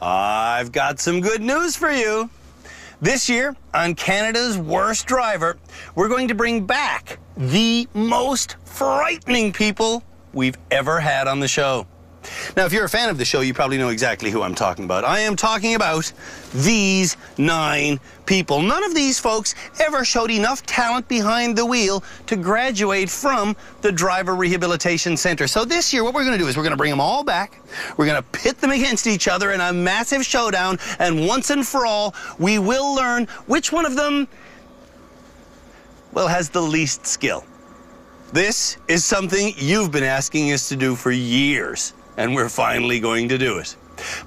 I've got some good news for you. This year, on Canada's Worst Driver, we're going to bring back the most frightening people we've ever had on the show. Now, if you're a fan of the show, you probably know exactly who I'm talking about. I am talking about these nine people. None of these folks ever showed enough talent behind the wheel to graduate from the Driver Rehabilitation Center. So this year, what we're going to do is we're going to bring them all back. We're going to pit them against each other in a massive showdown. And once and for all, we will learn which one of them, well, has the least skill. This is something you've been asking us to do for years and we're finally going to do it.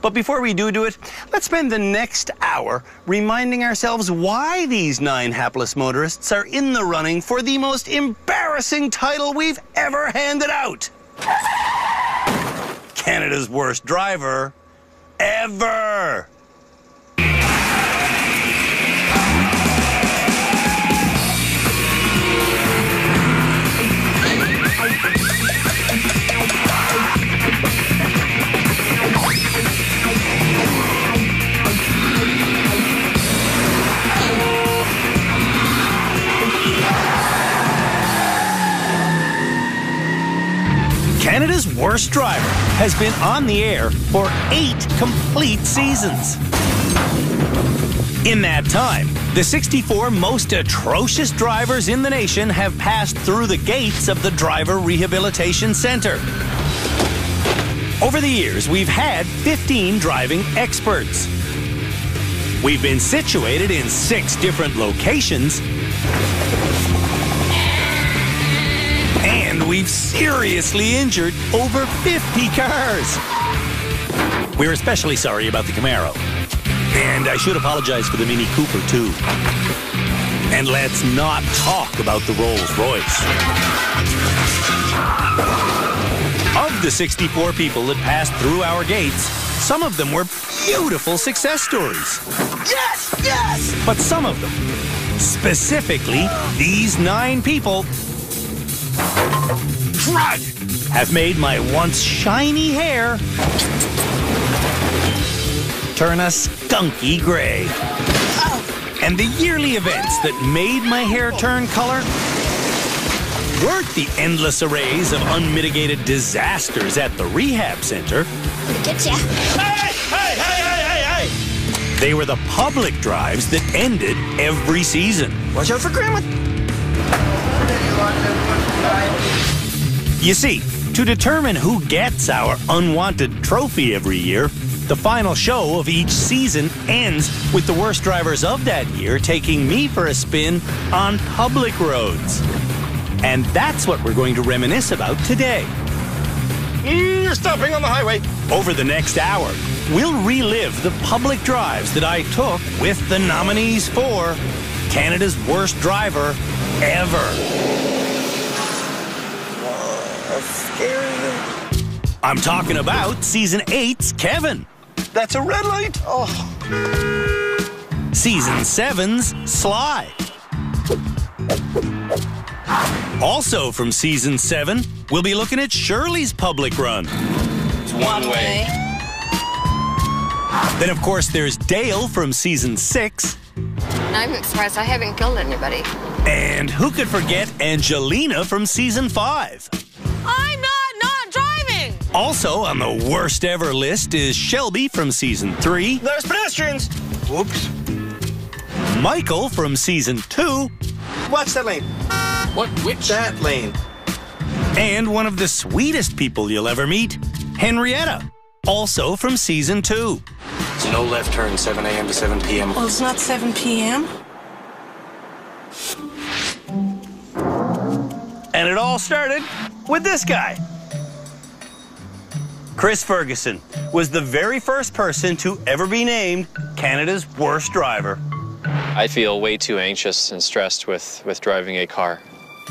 But before we do do it, let's spend the next hour reminding ourselves why these nine hapless motorists are in the running for the most embarrassing title we've ever handed out. Canada's worst driver ever. Canada's Worst Driver has been on the air for eight complete seasons. In that time, the 64 most atrocious drivers in the nation have passed through the gates of the Driver Rehabilitation Center. Over the years, we've had 15 driving experts. We've been situated in six different locations we've seriously injured over 50 cars. We're especially sorry about the Camaro. And I should apologize for the Mini Cooper, too. And let's not talk about the Rolls Royce. Of the 64 people that passed through our gates, some of them were beautiful success stories. Yes! Yes! But some of them, specifically these nine people, crud have made my once shiny hair turn a skunky gray. And the yearly events that made my hair turn color weren't the endless arrays of unmitigated disasters at the rehab center. Get ya. Hey, hey, hey, hey, hey, hey! They were the public drives that ended every season. Watch out for grandma. You see, to determine who gets our unwanted trophy every year, the final show of each season ends with the worst drivers of that year taking me for a spin on public roads. And that's what we're going to reminisce about today. You're stopping on the highway. Over the next hour, we'll relive the public drives that I took with the nominees for Canada's worst driver ever. I'm talking about season 8's Kevin. That's a red light. Oh. Season 7's Sly. Also from season 7, we'll be looking at Shirley's public run. It's one, way. Then, of course, there's Dale from season 6. I'm surprised I haven't killed anybody. And who could forget Angelina from season 5? I'm not not driving! Also on the worst ever list is Shelby from season 3, There's pedestrians. Whoops. Michael from season 2, Watch that lane. What? Which? That lane. and one of the sweetest people you'll ever meet, Henrietta, also from season 2. It's no left turn, 7 a.m. to 7 p.m. Well, it's not 7 p.m. And it all started with this guy. Chris Ferguson was the very first person to ever be named Canada's worst driver. I feel way too anxious and stressed with, with driving a car.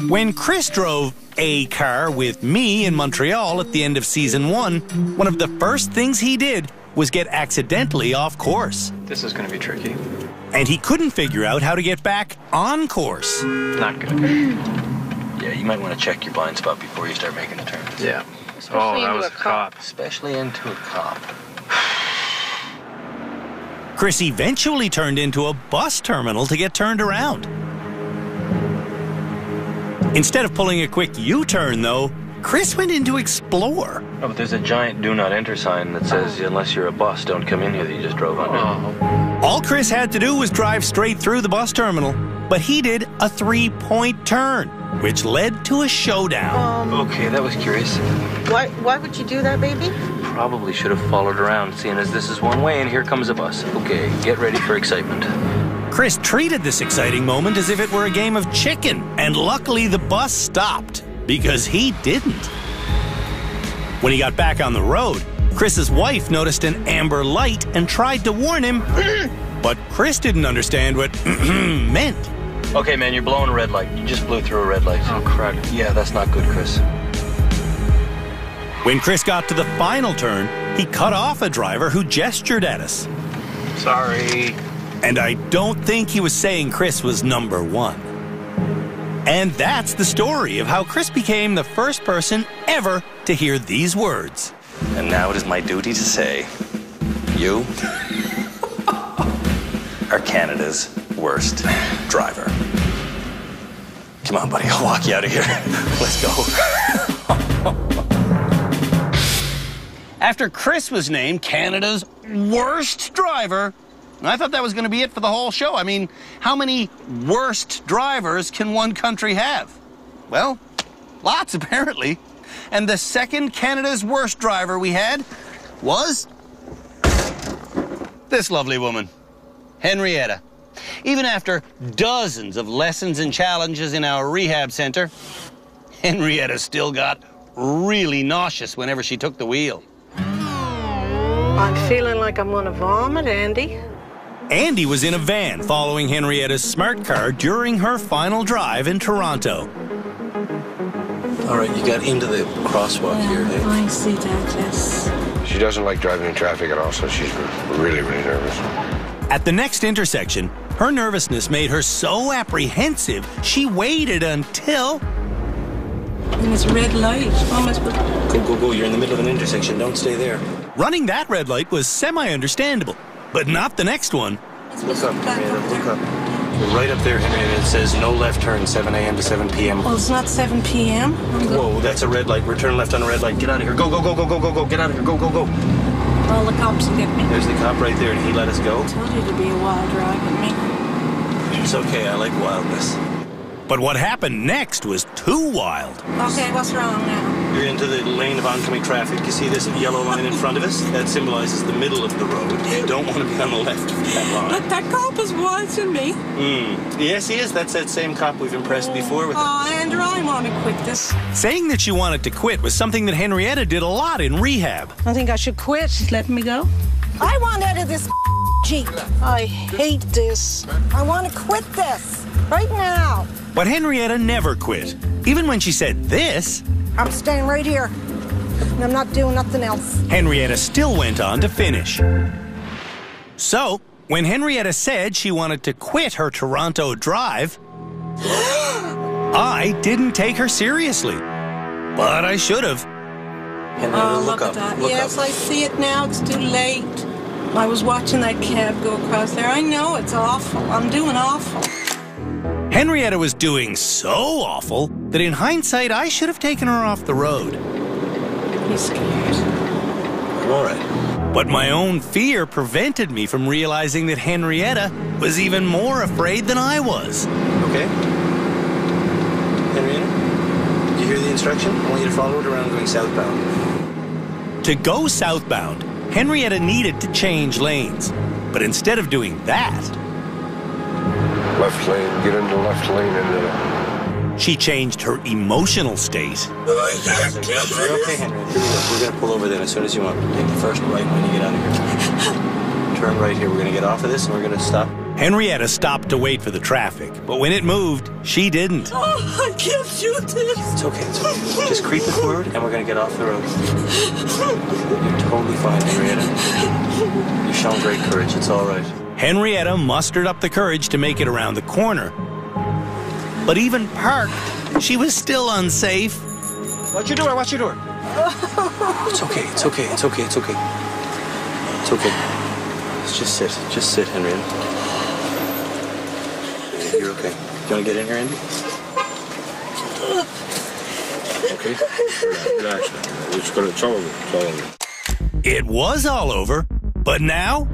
When Chris drove a car with me in Montreal at the end of season one, one of the first things he did was get accidentally off course. This is going to be tricky. And he couldn't figure out how to get back on course. Not good. Yeah, you might want to check your blind spot before you start making a turn. Yeah. Especially oh, that into was a cop. Especially into a cop. Chris eventually turned into a bus terminal to get turned around. Instead of pulling a quick U turn, though, Chris went in to explore. Oh, but there's a giant do not enter sign that says, oh. unless you're a bus, don't come in here that you just drove under. Oh. All Chris had to do was drive straight through the bus terminal, but he did a three point turn, which led to a showdown. Um, okay, that was curious. Why, why would you do that, baby? Probably should have followed around, seeing as this is one way and here comes a bus. Okay, get ready for excitement. Chris treated this exciting moment as if it were a game of chicken, and luckily the bus stopped because he didn't. When he got back on the road, Chris's wife noticed an amber light and tried to warn him, but Chris didn't understand what meant. Okay, man, you're blowing a red light. You just blew through a red light. Oh, crap. Yeah, that's not good, Chris. When Chris got to the final turn, he cut off a driver who gestured at us. Sorry. And I don't think he was saying Chris was number one. And that's the story of how Chris became the first person ever to hear these words. And now it is my duty to say, you are Canada's worst driver. Come on, buddy, I'll walk you out of here. Let's go. After Chris was named Canada's worst driver, I thought that was going to be it for the whole show. I mean, how many worst drivers can one country have? Well, lots apparently. And the second Canada's worst driver we had was this lovely woman, Henrietta. Even after dozens of lessons and challenges in our rehab center, Henrietta still got really nauseous whenever she took the wheel. I'm feeling like I'm gonna vomit, Andy. Andy was in a van following Henrietta's smart car during her final drive in Toronto. All right, you got into the crosswalk here, eh? I see that, yes. She doesn't like driving in traffic at all, so she's really, really nervous. At the next intersection, her nervousness made her so apprehensive she waited until. And it's a red light. Almost. Go, go, go. You're in the middle of an intersection. Don't stay there. Running that red light was semi understandable, but not the next one. Look up, Henrietta, look up. You're right up there, Henrietta. It says no left turn, 7 a.m. to 7 p.m. Well, it's not 7 p.m. Whoa, that's a red light. We're turning left on a red light. Get out of here. Go, go, go, go, go, go, go. Get out of here. Go, go, go. All the cops will get me. There's the cop right there, and he let us go. I told you to be a wild ride with me. It's okay. I like wildness. But what happened next was too wild. Okay, what's wrong now? You're into the lane of oncoming traffic. You see this yellow line in front of us? That symbolizes the middle of the road. You don't want to be on the left of that line. But that cop is watching me. Mm. Yes, he is. That's that same cop we've impressed before with. Oh, Andrew, I want to quit this. Saying that she wanted to quit was something that Henrietta did a lot in rehab. I think I should quit. Let me go. I want out of this Jeep. I hate this. I want to quit this right now. But Henrietta never quit. Even when she said this, I'm staying right here. And I'm not doing nothing else. Henrietta still went on to finish. So, when Henrietta said she wanted to quit her Toronto drive, I didn't take her seriously. But I should have. Henrietta, Oh, look, look, up. at that. Look yes, up. I see it now. It's too late. I was watching that cab go across there. I know it's awful. I'm doing awful. Henrietta was doing so awful that in hindsight I should have taken her off the road. He's scared. I'm all right. But my own fear prevented me from realizing that Henrietta was even more afraid than I was. Okay. Henrietta, did you hear the instruction? I want you to follow it around going southbound. To go southbound, Henrietta needed to change lanes. But instead of doing that, Left lane, get in the left lane into the. Uh, she changed her emotional state. You're okay, Henrietta. We're going to pull over then as soon as you want. Take the first right when you get out of here. Turn right here. We're going to get off of this and we're going to stop. Henrietta stopped to wait for the traffic, but when it moved, she didn't. Oh, I can't shoot this. It's okay. It's okay. Just creep it forward and we're going to get off the road. You're totally fine, Henrietta. You've shown great courage. It's all right. Henrietta mustered up the courage to make it around the corner. But even parked, she was still unsafe. Watch your door, watch your door. It's okay. It's okay. It's okay. It's okay. It's okay. Just, just sit. Just sit, Henrietta. You're okay. You want to get in here, Andy? Okay? Relax. It's gonna, it's all over. It's all over. It was all over, but now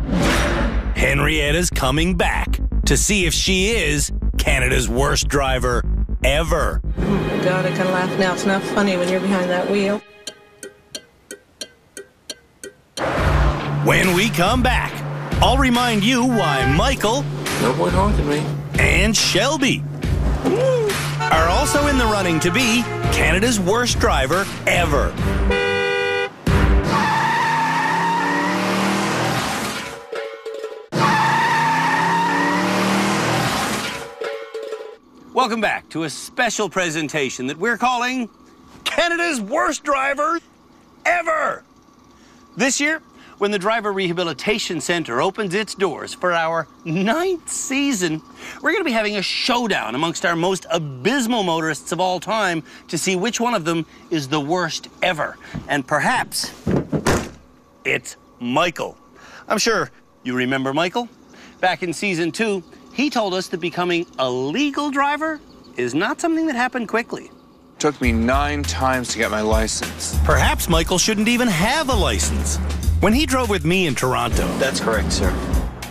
Henrietta's coming back to see if she is Canada's worst driver ever. Oh my God, I can laugh now. It's not funny when you're behind that wheel. When we come back, I'll remind you why Michael No point honking me. and Shelby are also in the running to be Canada's worst driver ever. Welcome back to a special presentation that we're calling Canada's Worst Driver Ever. This year, when the Driver Rehabilitation Center opens its doors for our ninth season, we're going to be having a showdown amongst our most abysmal motorists of all time to see which one of them is the worst ever. And perhaps it's Michael. I'm sure you remember Michael. Back in season two, he told us that becoming a legal driver is not something that happened quickly. Took me nine times to get my license. Perhaps Michael shouldn't even have a license. When he drove with me in Toronto, That's correct, sir.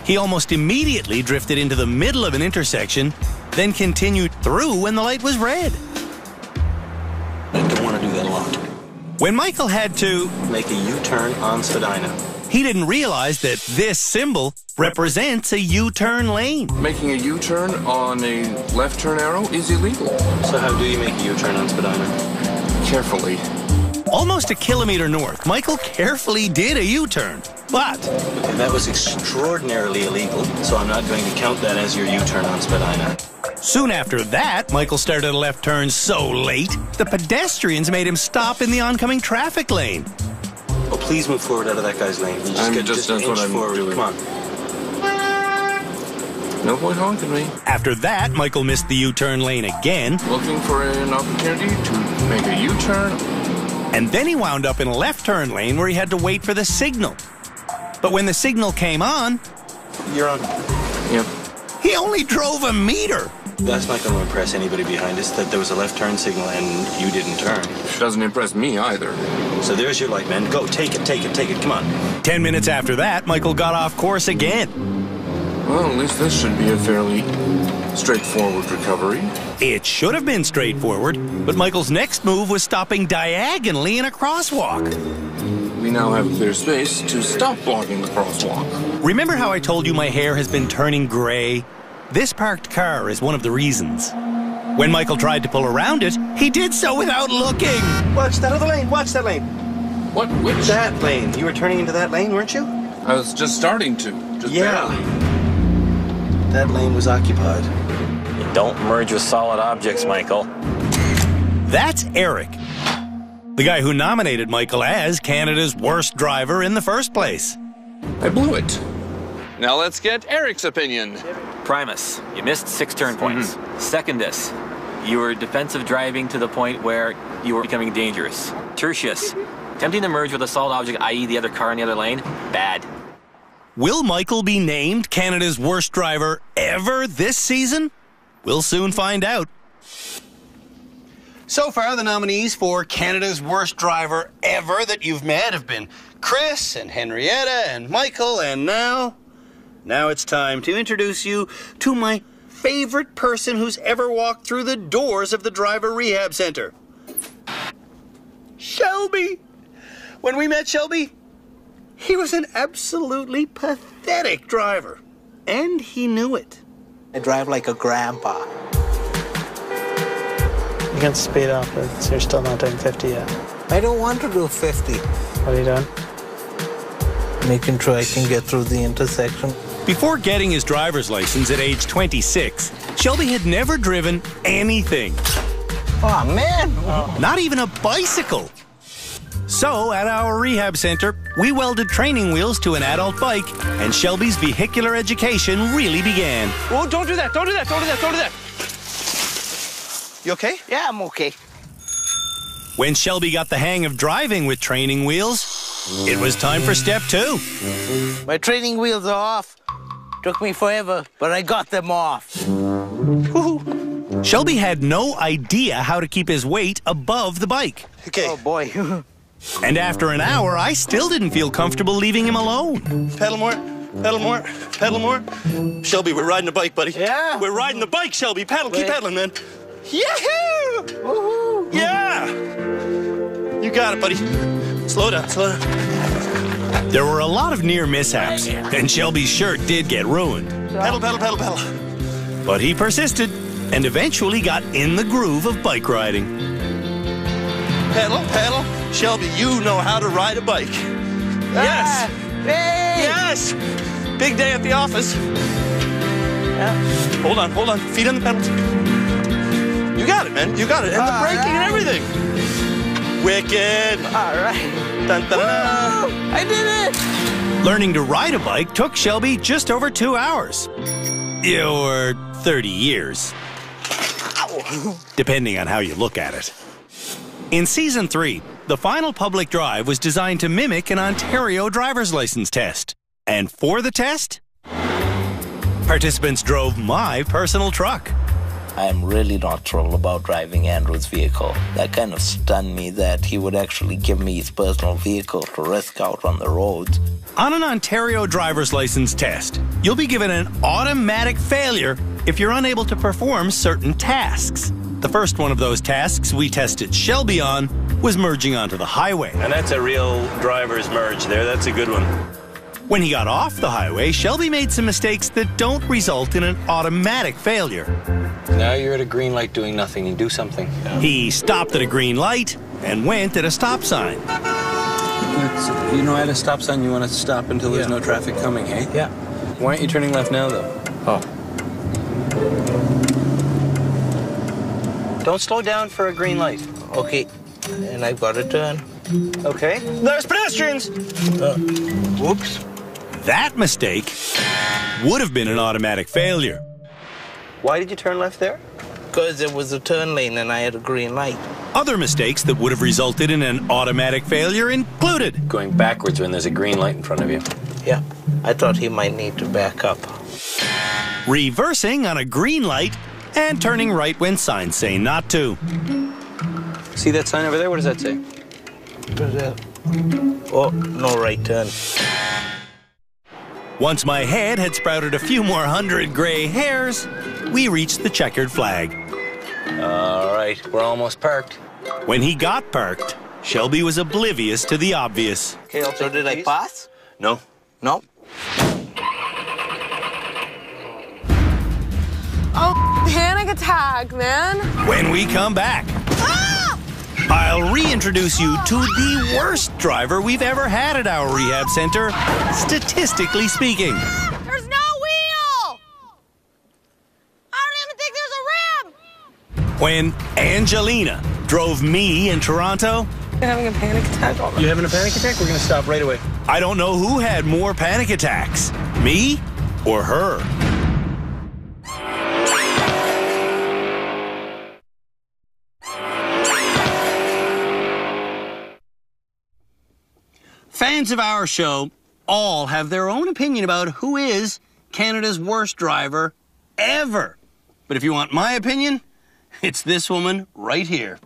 he almost immediately drifted into the middle of an intersection, then continued through when the light was red. I don't want to do that a lot. When Michael had to, Make a U-turn on Spadina. He didn't realize that this symbol represents a U turn lane. Making a U-turn on a left turn arrow is illegal. So how do you make a U-turn on Spadina? Carefully. Almost a kilometer north, Michael carefully did a U turn. But Okay, that was extraordinarily illegal, so I'm not going to count that as your U-turn on Spadina. soon after that, Michael started a left turn so late, the pedestrians made him stop in the oncoming traffic lane. Oh, please move forward out of that guy's lane. You just I'm get just- just, that's what inch I'm forward. doing. Come on. No point honking me. After that, Michael missed the U turn lane again, Looking for an opportunity to make a U-turn. and then he wound up in a left turn lane where he had to wait for the signal. But when the signal came on, You're on. Yep. he only drove a meter. That's not going to impress anybody behind us that there was a left turn signal and you didn't turn. Doesn't impress me either. So there's your light, man. Go, take it, take it, take it. Come on. Ten minutes after that, Michael got off course again. Well, at least this should be a fairly straightforward recovery. It should have been straightforward, but Michael's next move was stopping diagonally in a crosswalk. We now have clear space to stop blocking the crosswalk. Remember how I told you my hair has been turning gray? This parked car is one of the reasons. When Michael tried to pull around it, he did so without looking. Watch that other lane. Watch that lane. What? Which? That lane. You were turning into that lane, weren't you? I was just starting to. Just Yeah. barely. That lane was occupied. Don't merge with solid objects, Michael. That's Eric, the guy who nominated Michael as Canada's worst driver in the first place. I blew it. Now let's get Eric's opinion. Primus, you missed six turn mm-hmm. points. Secondus, you were defensive driving to the point where you were becoming dangerous. Tertius, attempting to merge with a solid object, i.e., the other car in the other lane, bad. Will Michael be named Canada's worst driver ever this season? We'll soon find out. So far, the nominees for Canada's worst driver ever that you've met have been Chris and Henrietta and Michael, and now, now it's time to introduce you to my favorite person who's ever walked through the doors of the Driver Rehab Center. Shelby! When we met Shelby, he was an absolutely pathetic driver, and he knew it. I drive like a grandpa. You can speed up, but you're still not doing 50 yet. I don't want to do 50. What are you doing? Making sure I can get through the intersection. Before getting his driver's license at age 26, Shelby had never driven anything. Oh, man. Not even a bicycle. So, at our rehab center, we welded training wheels to an adult bike, and Shelby's vehicular education really began. Oh, don't do that. Don't do that. Don't do that. Don't do that. You okay? Yeah, I'm okay. When Shelby got the hang of driving with training wheels, It was time for step two. My training wheels are off. Took me forever, but I got them off. Shelby had no idea how to keep his weight above the bike. Okay. Oh boy. And after an hour, I still didn't feel comfortable leaving him alone. Pedal more, pedal more, pedal more. Shelby, we're riding a bike, buddy. Yeah. We're riding the bike, Shelby. Paddle, keep pedaling, man. Yahoo! Yeah! You got it, buddy. Slow down, slow down. There were a lot of near mishaps, and Shelby's shirt did get ruined. Pedal, pedal, pedal, pedal. But he persisted and eventually got in the groove of bike riding. Pedal, pedal. Shelby, you know how to ride a bike. Yes. Ah, yes. Big day at the office. Yeah. Hold on, hold on. Feet on the pedals. You got it, man. You got it. And the All braking and everything. Wicked. All right. Dun, dun! I did it. Learning to ride a bike took Shelby just over two hours. Or 30 years. Depending on how you look at it. In season three, the final public drive was designed to mimic an Ontario driver's license test. And for the test, participants drove my personal truck. I'm really not thrilled about driving Andrew's vehicle. That kind of stunned me that he would actually give me his personal vehicle to risk out on the roads. On an Ontario driver's license test, you'll be given an automatic failure if you're unable to perform certain tasks. The first one of those tasks we tested Shelby on was merging onto the highway. And that's a real driver's merge there. That's a good one. When he got off the highway, Shelby made some mistakes that don't result in an automatic failure. Now you're at a green light doing nothing. You do something. He stopped at a green light and went at a stop sign. you know, at a stop sign, you want to stop until there's no traffic coming, hey? Yeah. Why aren't you turning left now, though? Oh. Don't slow down for a green light. Okay. And I've got to turn. Okay. There's pedestrians. Uh. Whoops. That mistake would have been an automatic failure. Why did you turn left there? Because there was a turn lane and I had a green light. Other mistakes that would have resulted in an automatic failure included Going backwards when there's a green light in front of you. Yeah. I thought he might need to back up. reversing on a green light and turning right when signs say not to. See that sign over there? What does that say? What is that? Oh, no right turn. Once my head had sprouted a few more hundred gray hairs, we reached the checkered flag. All right, we're almost parked. When he got parked, Shelby was oblivious to the obvious. Okay, I'll So did I pass? No. No. Oh, panic attack, man. When we come back, I'll reintroduce you to the worst driver we've ever had at our rehab center, statistically speaking. There's no wheel. I don't even think there's a rim. When Angelina drove me in Toronto, having a panic attack. You having a panic attack? We're gonna stop right away. I don't know who had more panic attacks, me or her. Fans of our show all have their own opinion about who is Canada's worst driver ever. But if you want my opinion, it's this woman right here.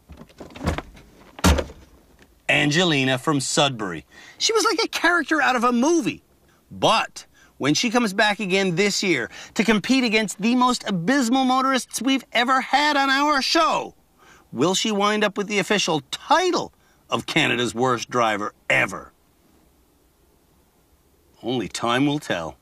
Angelina from Sudbury. She was like a character out of a movie. But when she comes back again this year to compete against the most abysmal motorists we've ever had on our show, will she wind up with the official title of Canada's worst driver ever? Only time will tell.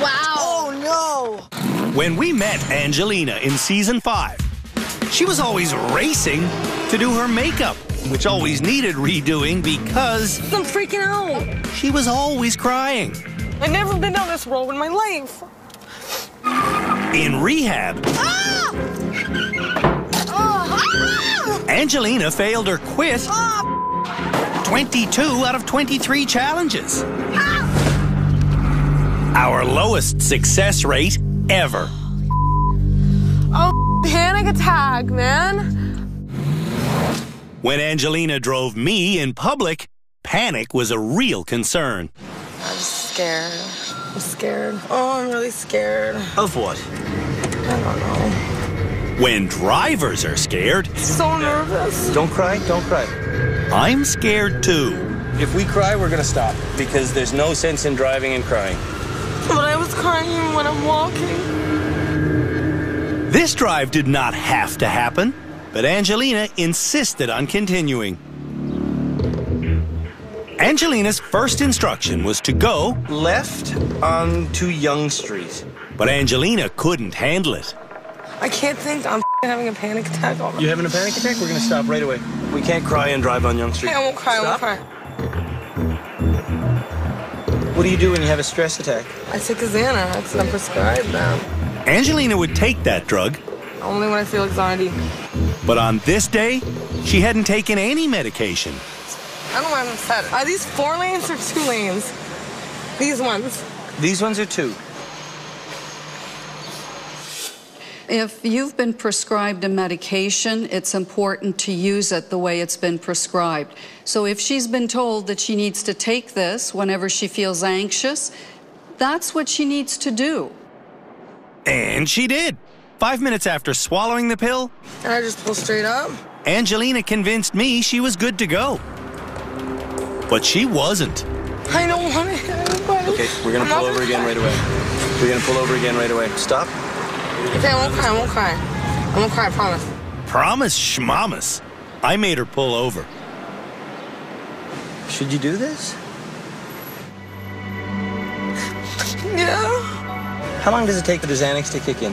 Wow. Oh no! When we met Angelina in season five, she was always racing to do her makeup, which always needed redoing because I'm freaking out. she was always crying. I've never been down this road in my life. In rehab, ah! Angelina failed or quit 22 out of 23 challenges. Our lowest success rate ever. Oh, panic attack, man. When Angelina drove me in public, panic was a real concern. I'm scared. I'm scared. Oh, I'm really scared. Of what? I don't know. When drivers are scared, So nervous. Don't cry, don't cry. I'm scared too. If we cry, we're gonna stop because there's no sense in driving and crying. But I was crying when I'm walking. This drive did not have to happen, but Angelina insisted on continuing. Angelina's first instruction was to go left onto Yonge Street. But Angelina couldn't handle it. I can't think. I'm having a panic attack already. You having a panic attack? We're gonna stop right away. We can't cry and drive on Yonge Street. Hey, I won't cry. I won't Stop. cry. What do you do when you have a stress attack? I take a Xanax I'm prescribed them. Angelina would take that drug, Only when I feel anxiety. but on this day, she hadn't taken any medication. I don't know why I'm upset. Are these four lanes or two lanes? These ones. These ones are two. If you've been prescribed a medication, it's important to use it the way it's been prescribed. So if she's been told that she needs to take this whenever she feels anxious, that's what she needs to do. And she did. Five minutes after swallowing the pill, And I just pull straight up. Angelina convinced me she was good to go. But she wasn't. I don't want to. Okay, we're gonna I'm pull over again right away. We're gonna pull over again right away. Stop. Okay, I won't cry. I won't cry. I won't cry. I promise. Promise schmamas. I made her pull over. Should you do this? Yeah. How long does it take for the Xanax to kick in?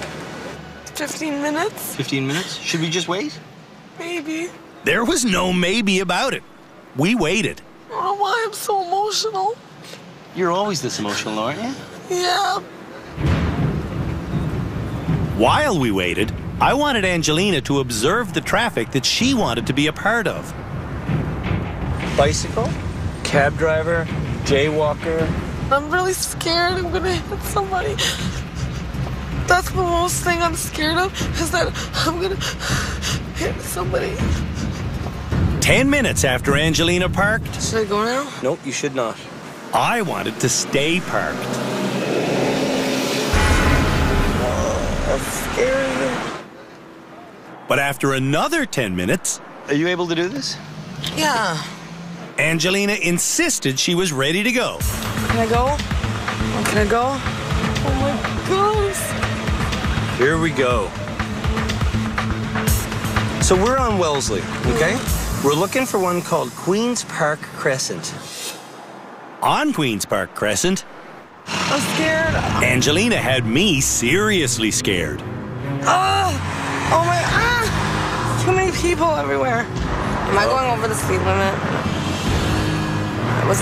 15 minutes? 15 minutes? Should we just wait? Maybe. There was no maybe about it. We waited. I don't know why I'm so emotional. You're always this emotional, aren't you? Yeah. While we waited, I wanted Angelina to observe the traffic that she wanted to be a part of. Bicycle, cab driver, jaywalker. I'm really scared I'm gonna hit somebody. That's the most thing I'm scared of is that I'm gonna hit somebody. Ten minutes after Angelina parked, Should I go now? Nope, you should not. I wanted to stay parked. That's scary. But after another 10 minutes, Are you able to do this? Yeah. Angelina insisted she was ready to go. Can I go? Can I go? Oh my gosh. Here we go. So we're on Wellesley, okay? Mm. We're looking for one called Queen's Park Crescent. On Queen's Park Crescent, I'm scared. Angelina had me seriously scared. Ah! Oh my ah! Too many people everywhere. Am I going over the speed limit?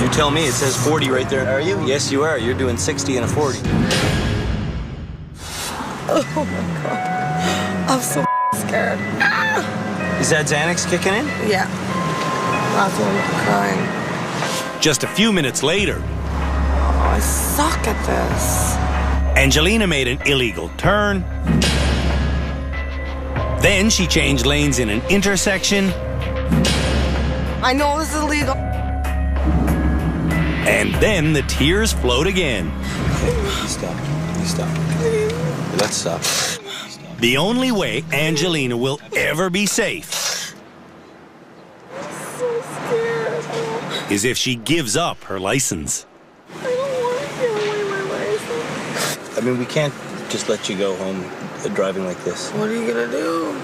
You tell me, it says 40 right there. Are you? Yes, you are. You're doing 60 and a 40. Oh my god. I'm so scared. Ah! Is that Xanax kicking in? Yeah. That's why I'm crying. Just a few minutes later, Oh, I suck at this. Angelina made an illegal turn. Then she changed lanes in an intersection, I know this is illegal. and then the tears flowed again. Please stop. Please stop. Let's stop. The only way Angelina will ever be safe so scared. is if she gives up her license. I don't want to give away my license. I mean, we can't just let you go home uh, driving like this. What are you gonna do?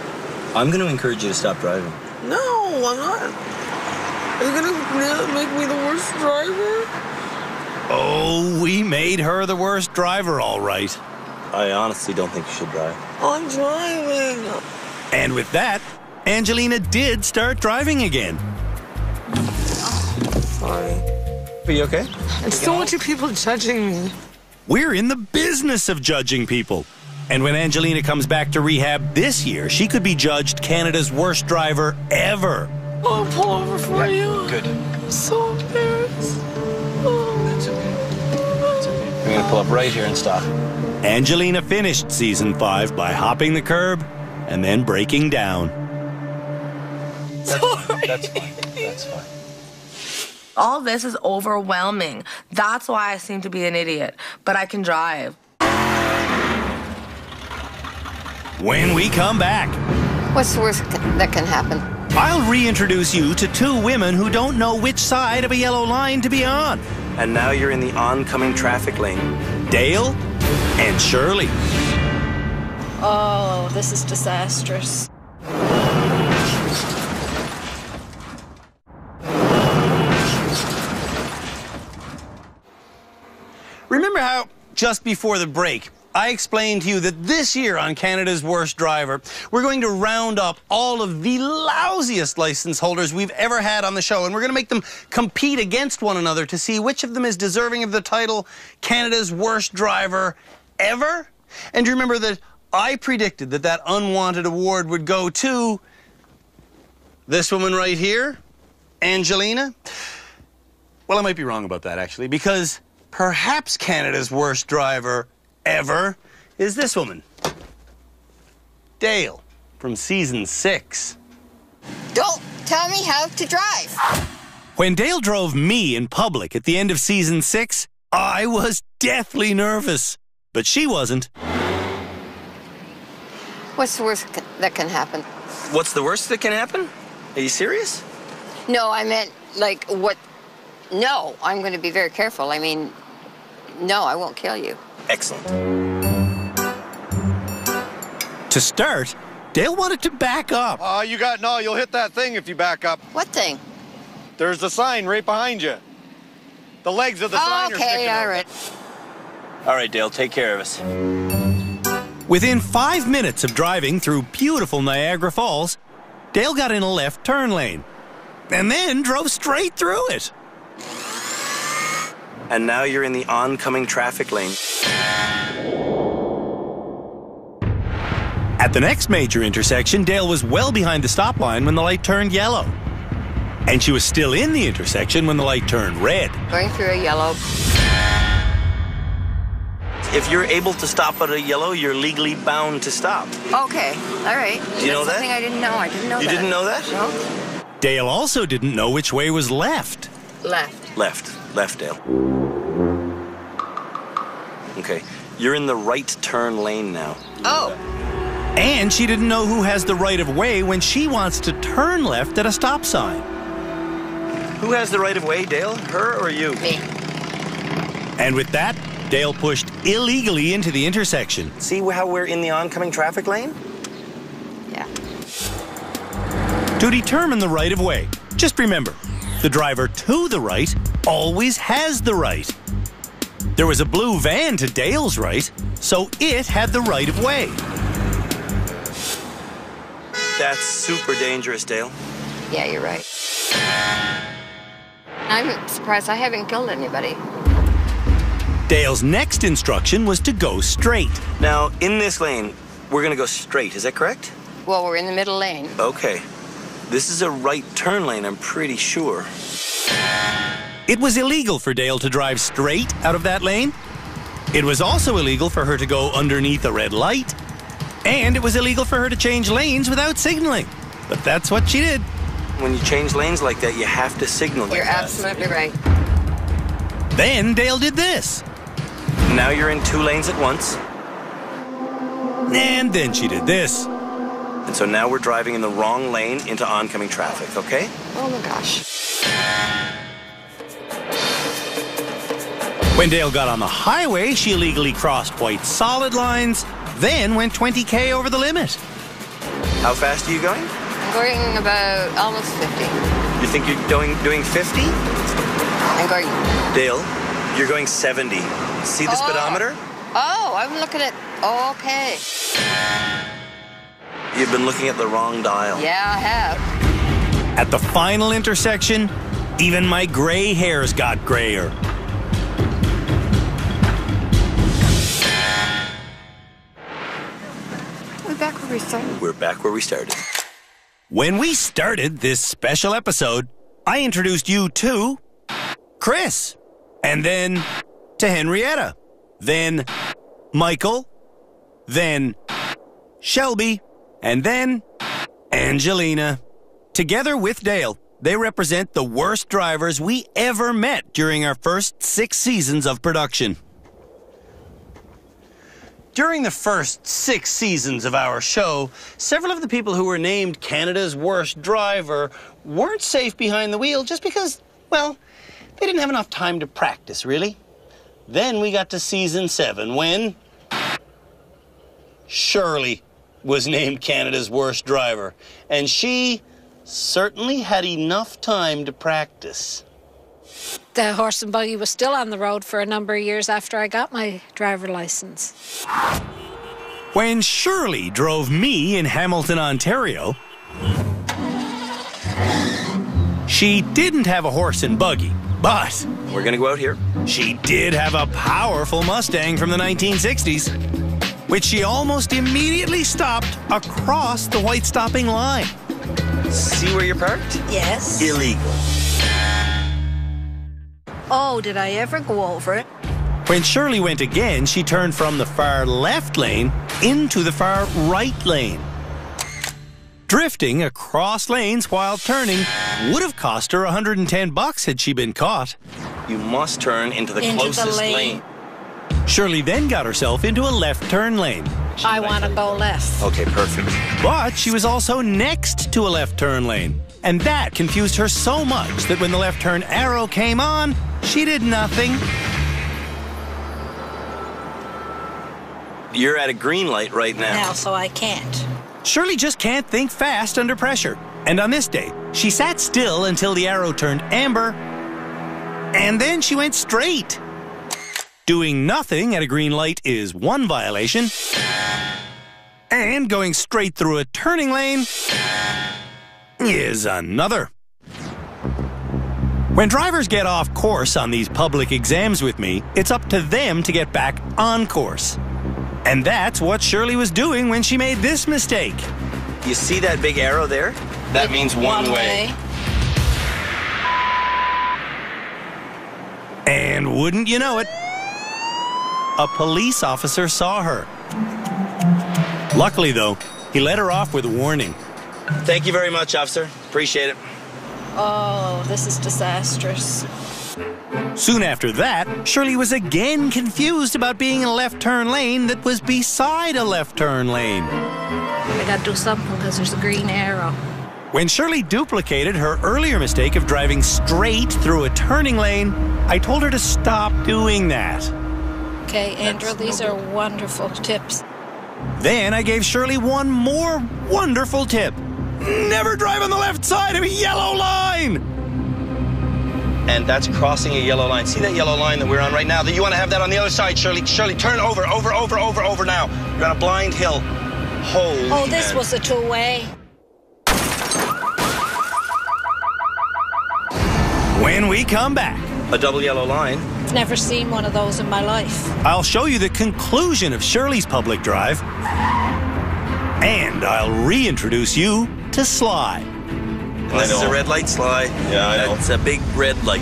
I'm going to encourage you to stop driving. No, I'm not. Are you gonna make me the worst driver? Oh, we made her the worst driver, all right. I honestly don't think you should drive. I'm driving. And with that, Angelina did start driving again. Sorry. Are you okay? And so much of people judging me. We're in the business of judging people. And when Angelina comes back to rehab this year, she could be judged Canada's worst driver ever. I'll pull over for you. Good. I'm so embarrassed. Oh. That's okay. That's okay. We're going to pull up right here and stop. Angelina finished season five by hopping the curb, and then breaking down. Sorry. That's fine. That's fine. All this is overwhelming. That's why I seem to be an idiot. But I can drive. When we come back, What's the worst that can happen? I'll reintroduce you to two women who don't know which side of a yellow line to be on And now you're in the oncoming traffic lane. Dale and Shirley. Oh, this is disastrous. Just before the break, I explained to you that this year on Canada's Worst Driver, we're going to round up all of the lousiest license holders we've ever had on the show, and we're going to make them compete against one another to see which of them is deserving of the title Canada's Worst Driver ever? And remember that I predicted that that unwanted award would go to this woman right here, Angelina? Well, I might be wrong about that, actually, because perhaps Canada's worst driver ever is this woman, Dale, from season six. Don't tell me how to drive. When Dale drove me in public at the end of season six, I was deathly nervous, but she wasn't. What's the worst that can happen? What's the worst that can happen? Are you serious? No, I meant like what? No, I'm going to be very careful. I mean, no, I won't kill you. Excellent. To start, Dale wanted to back up. Uh, you got no, you'll hit that thing if you back up. What thing? There's the sign right behind you. The legs of the sign are okay, sticking all out. right. All right, Dale, take care of us. Within five minutes of driving through beautiful Niagara Falls, Dale got in a left turn lane and then drove straight through it. And now you're in the oncoming traffic lane. At the next major intersection, Dale was well behind the stop line when the light turned yellow. And she was still in the intersection when the light turned red. Going through a yellow. If you're able to stop at a yellow, you're legally bound to stop. Okay, all right. Do you know that? Something I didn't know. I didn't know You that. didn't know that? No. Dale also didn't know which way was left. Left. Left. Left, Dale. Okay. You're in the right turn lane now. Oh. And she didn't know who has the right of way when she wants to turn left at a stop sign. Who has the right of way, Dale? Her or you? Me. And with that, Dale pushed illegally into the intersection. See how we're in the oncoming traffic lane? Yeah. To determine the right of way, just remember the driver to the right always has the right. There was a blue van to Dale's right, so it had the right of way. That's super dangerous, Dale. Yeah, you're right. I'm surprised I haven't killed anybody. Dale's next instruction was to go straight. Now, in this lane, we're gonna go straight, is that correct? Well, we're in the middle lane. Okay. This is a right turn lane, I'm pretty sure. It was illegal for Dale to drive straight out of that lane. It was also illegal for her to go underneath a red light. And it was illegal for her to change lanes without signaling. But that's what she did. When you change lanes like that, you have to signal. You're like that. absolutely right. Then Dale did this. Now you're in two lanes at once, And then she did this. And so now we're driving in the wrong lane into oncoming traffic, okay? Oh my gosh. When Dale got on the highway, she illegally crossed white solid lines, then went 20k over the limit. How fast are you going? I'm going about almost 50. You think you're doing doing 50? I'm going. Dale, you're going 70. See the Oh. speedometer? Oh, I'm looking at. Okay. You've been looking at the wrong dial. Yeah, I have. At the final intersection, even my gray hairs got grayer. We're back where we started. We're back where we started. When we started this special episode, I introduced you to Chris, and then to Henrietta, then Michael, then Shelby, And then, Angelina. Together with Dale, they represent the worst drivers we ever met during our first six seasons of production. During the first six seasons of our show, several of the people who were named Canada's worst driver weren't safe behind the wheel just because, well, they didn't have enough time to practice, really. Then we got to season seven when Shirley was named Canada's worst driver, and she certainly had enough time to practice. The horse and buggy was still on the road for a number of years after I got my driver license. When Shirley drove me in Hamilton, Ontario, she didn't have a horse and buggy, but We're gonna go out here. she did have a powerful Mustang from the 1960s, which she almost immediately stopped across the white stopping line. See where you're parked? Yes. Illegal. Oh, did I ever go over it? When Shirley went again, she turned from the far left lane into the far right lane. Drifting across lanes while turning would have cost her 110 bucks had she been caught. You must turn into the Into the closest lane. lane. Shirley then got herself into a left turn lane. I want to go left. Okay, perfect. But she was also next to a left turn lane. And that confused her so much that when the left turn arrow came on, she did nothing. You're at a green light right now. Now, so I can't. Shirley just can't think fast under pressure. And on this day, she sat still until the arrow turned amber, and then she went straight. Doing nothing at a green light is one violation, and going straight through a turning lane is another. When drivers get off course on these public exams with me, it's up to them to get back on course. And that's what Shirley was doing when she made this mistake. You see that big arrow there? That means one, way. And wouldn't you know it, a police officer saw her. Luckily, though, he let her off with a warning. Thank you very much, officer. Appreciate it. Oh, this is disastrous. Soon after that, Shirley was again confused about being in a left turn lane that was beside a left turn lane. I got to do something because there's a green arrow. When Shirley duplicated her earlier mistake of driving straight through a turning lane, I told her to stop doing that. Okay, Andrew, these are wonderful tips. Then I gave Shirley one more wonderful tip never drive on the left side of a yellow line! And that's crossing a yellow line. See that yellow line that we're on right now? That you want to have that on the other side, Shirley. Shirley, turn over, over, over, over, over now. You're on a blind hill. Holy Oh, this man. was a two-way. When we come back, a double yellow line. I've never seen one of those in my life. I'll show you the conclusion of Shirley's public drive. And I'll reintroduce you to Sly. This is a red light, Sly. Yeah, I know. It's a big red light.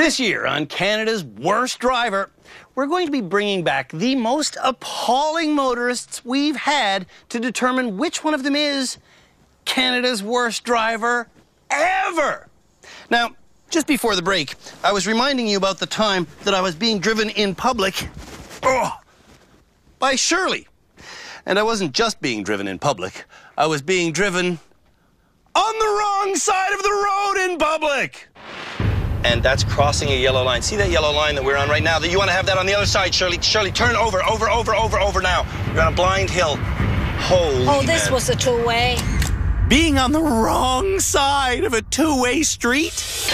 This year on Canada's Worst Driver, we're going to be bringing back the most appalling motorists we've had to determine which one of them is Canada's worst driver ever. Now, just before the break, I was reminding you about the time that I was being driven in public oh, by Shirley. And I wasn't just being driven in public, I was being driven on the wrong side of the road in public. And that's crossing a yellow line. See that yellow line that we're on right now? That you want to have that on the other side, Shirley. Shirley, turn over, over, over, over, over now. You're on a blind hill. Holy Oh, this man. was a two-way. being on the wrong side of a two way street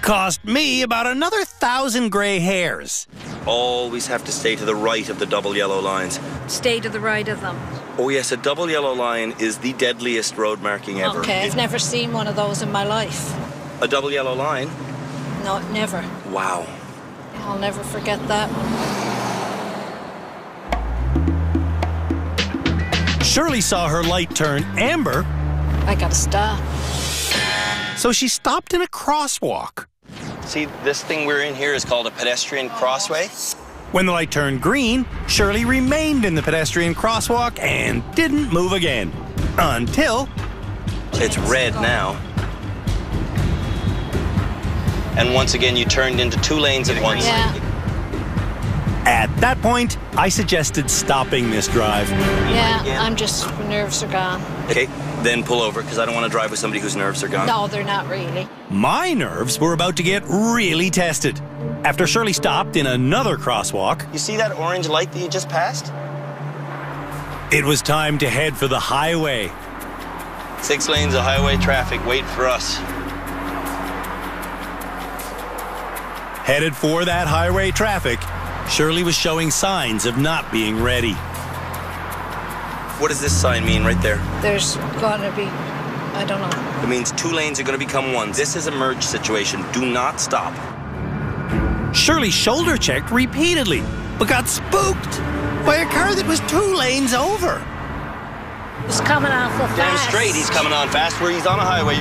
cost me about another thousand gray hairs. Always have to stay to the right of the double yellow lines. Stay to the right of them. Oh, yes, a double yellow line is the deadliest road marking ever. Okay, I've never seen one of those in my life. A double yellow line? No, never. Wow. I'll never forget that Shirley saw her light turn amber, I gotta stop. so she stopped in a crosswalk. See, this thing we're in here is called a pedestrian crossway. When the light turned green, Shirley remained in the pedestrian crosswalk and didn't move again. Until. It's red now. And once again, you turned into two lanes at once. Yeah. At that point, I suggested stopping this drive. Yeah, I'm just, my nerves are gone. Okay, then pull over because I don't want to drive with somebody whose nerves are gone. No, they're not really. My nerves were about to get really tested. After Shirley stopped in another crosswalk, You see that orange light that you just passed? it was time to head for the highway. Six lanes of highway traffic wait for us. Headed for that highway traffic, Shirley was showing signs of not being ready. What does this sign mean right there? There's gonna be, I don't know. It means two lanes are going to become one. This is a merge situation. Do not stop. Shirley shoulder checked repeatedly, but got spooked by a car that was two lanes over. It's coming awful Damn fast. straight, he's coming on fast where he's on a highway.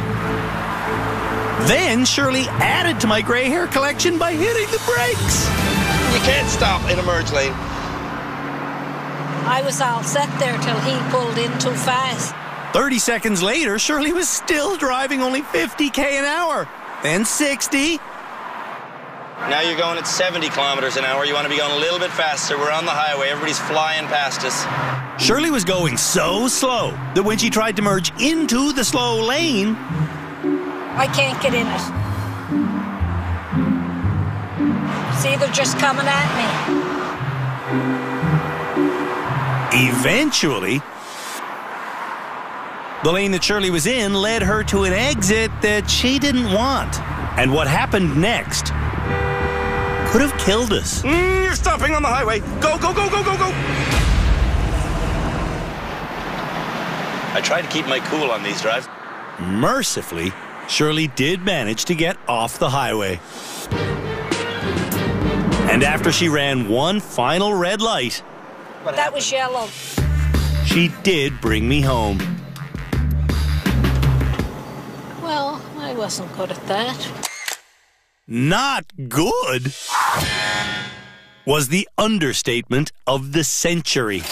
Then Shirley added to my gray hair collection by hitting the brakes. You can't stop in a merge lane. I was all set there till he pulled in too fast. 30 seconds later, Shirley was still driving only 50k an hour, then 60. Now you're going at 70 kilometers an hour. You want to be going a little bit faster. We're on the highway. Everybody's flying past us. Shirley was going so slow that when she tried to merge into the slow lane, I can't get in it. See, they're just coming at me. eventually, the lane that Shirley was in led her to an exit that she didn't want. And what happened next could have killed us. Mm, you're stopping on the highway. Go, go, go, go, go, go. I try to keep my cool on these drives. Mercifully, Shirley did manage to get off the highway. And after she ran one final red light, That was yellow. she did bring me home. Well, I wasn't good at that. Not good was the understatement of the century.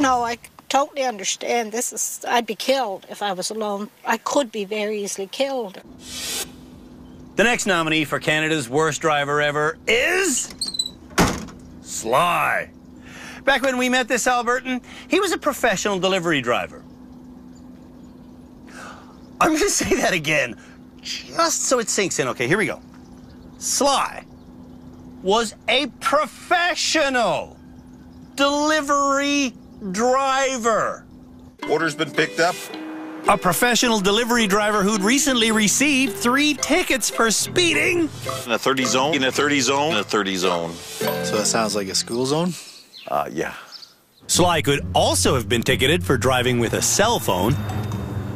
No, I totally understand. This is, I'd be killed if I was alone. I could be very easily killed. The next nominee for Canada's worst driver ever is Sly. Back when we met this Albertan, he was a professional delivery driver. I'm to say that again, just so it sinks in. Okay, here we go. Sly was a professional delivery driver. Order's been picked up. A professional delivery driver who'd recently received three tickets for speeding. In a 30 zone. In a 30 zone. In a 30 zone. So that sounds like a school zone? Uh, yeah. Sly could also have been ticketed for driving with a cell phone.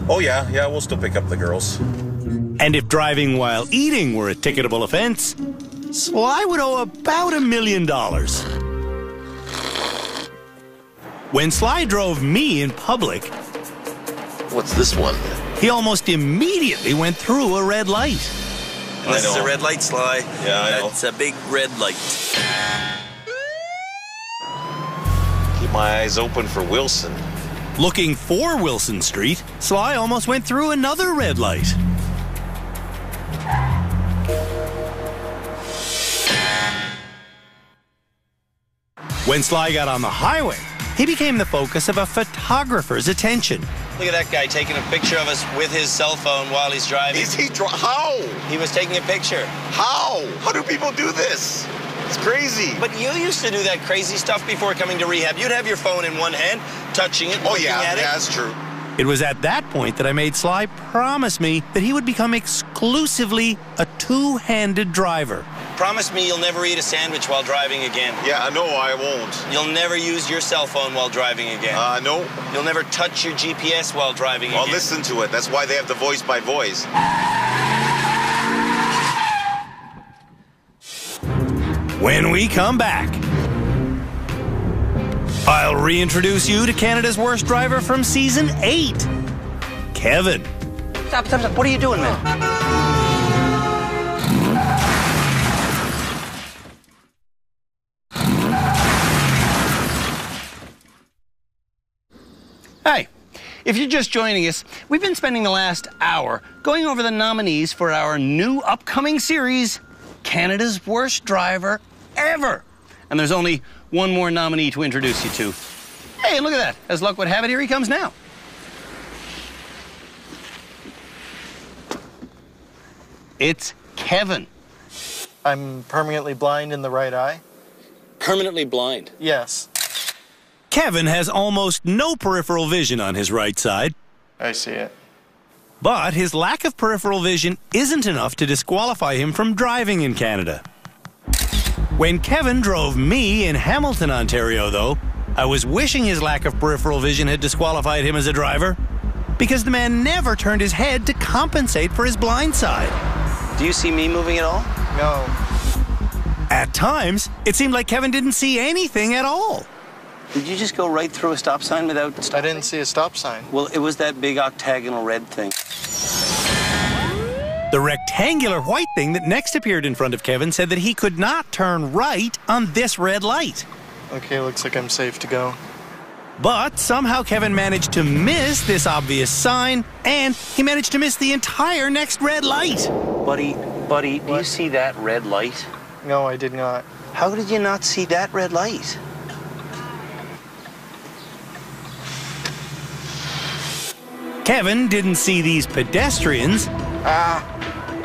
Oh, yeah, yeah, we'll still pick up the girls. And if driving while eating were a ticketable offense, Sly would owe about a million dollars. When Sly drove me in public, What's this one? he almost immediately went through a red light. And this is a red light, Sly. Yeah, I know. It's a big red light. Keep my eyes open for Wilson. Looking for Wilson Street, Sly almost went through another red light. When Sly got on the highway, he became the focus of a photographer's attention. Look at that guy taking a picture of us with his cell phone while he's driving. Is he dri- How? He was taking a picture. How? How do people do this? It's crazy. But you used to do that crazy stuff before coming to rehab. You'd have your phone in one hand, touching it, oh, looking yeah, at yeah, it. that's true. It was at that point that I made Sly promise me that he would become exclusively a two handed driver. Promise me you'll never eat a sandwich while driving again. Yeah, no, I won't. You'll never use your cell phone while driving again. Uh, no. You'll never touch your GPS while driving I'll again. listen to it. That's why they have the voice by voice. When we come back, I'll reintroduce you to Canada's worst driver from season eight, Kevin. Stop, stop, stop. What are you doing, man? Hi. If you're just joining us, we've been spending the last hour going over the nominees for our new upcoming series, Canada's Worst Driver Ever. And there's only one more nominee to introduce you to. Hey, look at that. As luck would have it, here he comes now. It's Kevin. I'm permanently blind in the right eye? Permanently blind? Yes. Kevin has almost no peripheral vision on his right side. I see it. But his lack of peripheral vision isn't enough to disqualify him from driving in Canada. When Kevin drove me in Hamilton, Ontario, though, I was wishing his lack of peripheral vision had disqualified him as a driver. Because the man never turned his head to compensate for his blind side. Do you see me moving at all? No. At times, it seemed like Kevin didn't see anything at all. Did you just go right through a stop sign without stopping? I didn't see a stop sign. Well, it was that big octagonal red thing. The rectangular white thing that next appeared in front of Kevin said that he could not turn right on this red light. Okay, looks like I'm safe to go. But somehow Kevin managed to miss this obvious sign, and he managed to miss the entire next red light. Buddy, buddy, do you see that red light? No, I did not. How did you not see that red light? Kevin didn't see these pedestrians. Ah.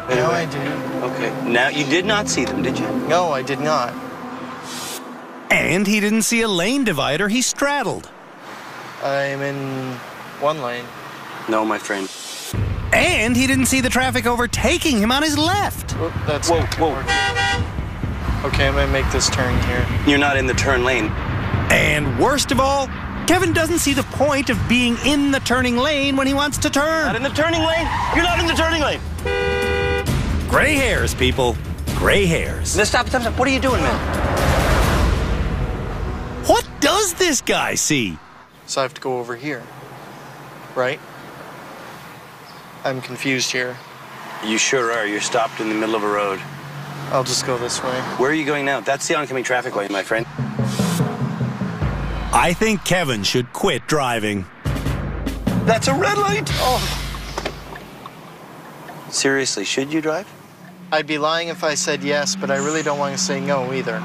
No, I didn't. Okay. Now, you did not see them, did you? No, I did not. And he didn't see a lane divider he straddled. I'm in one lane. No, my friend. And he didn't see the traffic overtaking him on his left. Whoop, that's Whoa, not whoa. work. Okay, I'm gonna make this turn here. You're not in the turn lane. And worst of all, Kevin doesn't see the point of being in the turning lane when he wants to turn. Not in the turning lane? You're not in the turning lane. Gray hairs, people. Gray hairs. Now, stop, stop, stop. What are you doing, man? What does this guy see? So I have to go over here. Right? I'm confused here. You sure are. You're stopped in the middle of a road. I'll just go this way. Where are you going now? That's the oncoming traffic lane, my friend. I think Kevin should quit driving. That's a red light. Oh. Seriously, should you drive? I'd be lying if I said yes, but I really don't want to say no either.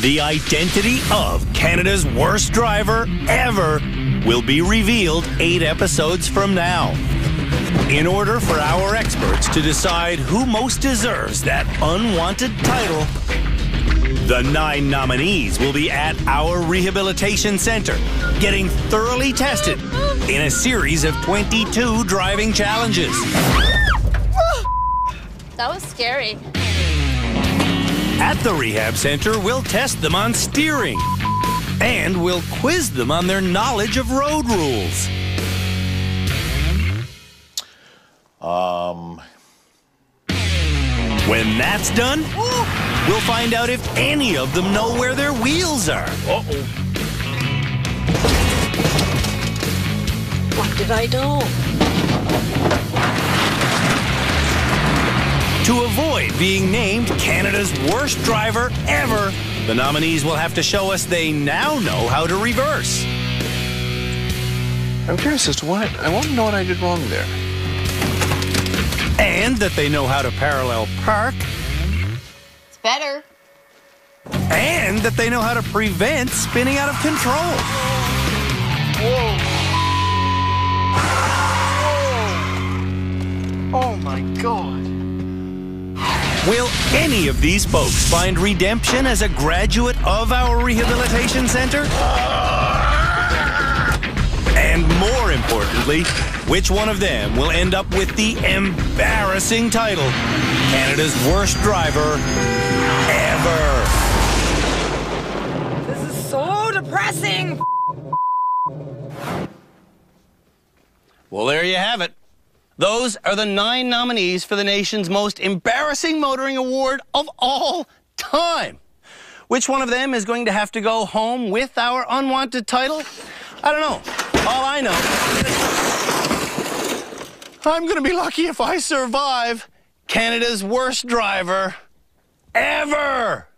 The identity of Canada's worst driver ever will be revealed eight episodes from now. In order for our experts to decide who most deserves that unwanted title, the nine nominees will be at our rehabilitation center, getting thoroughly tested in a series of 22 driving challenges. That was scary. At the rehab center, we'll test them on steering and we'll quiz them on their knowledge of road rules. Um, When that's done, we'll find out if any of them know where their wheels are. uh-oh. What did I do? To avoid being named Canada's worst driver ever, the nominees will have to show us they now know how to reverse. I'm curious as to what I want to know what I did wrong there. And that they know how to parallel park. It's better. And that they know how to prevent spinning out of control. Oh my god. Will any of these folks find redemption as a graduate of our rehabilitation center? And more importantly, which one of them will end up with the embarrassing title Canada's worst driver ever? This is so depressing. Well, there you have it. Those are the nine nominees for the nation's most embarrassing motoring award of all time. Which one of them is going to have to go home with our unwanted title? I don't know. All I know, I'm going to be lucky if I survive Canada's worst driver ever.